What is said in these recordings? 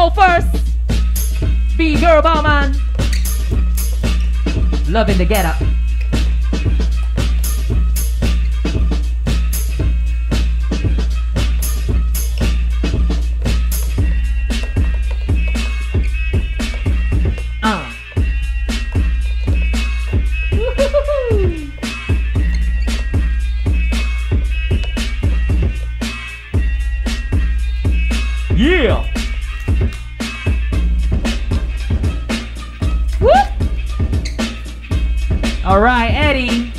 go first. B girl Bao Man. Loving the get up. Uh. Yeah. All right, Eddie.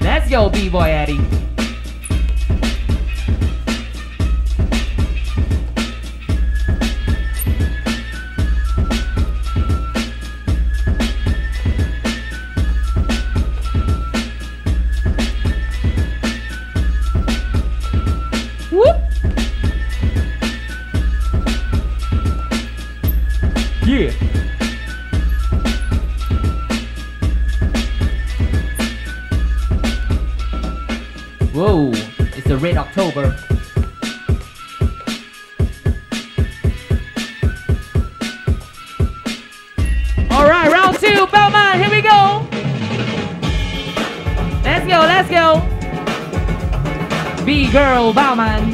Let's go, B-boy Eddie. Yeah. Whoa, it's a red October. All right, round two, Belmont, here we go. Let's go, let's go. B girl, Bao Man.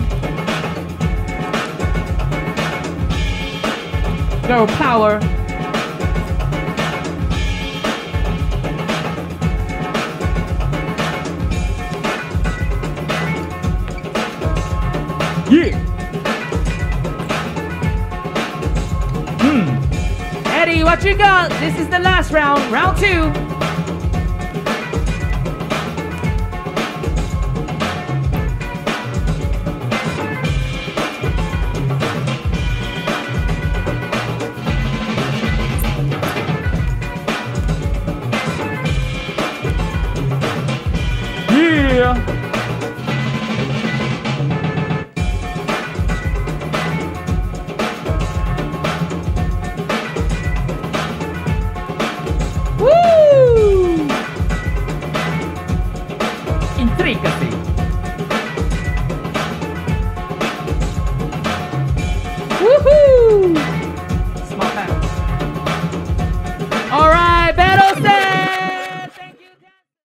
Girl power. Yeah. Hmm. Eddie, what you got? This is the last round, round two. Yeah. Trick or treat.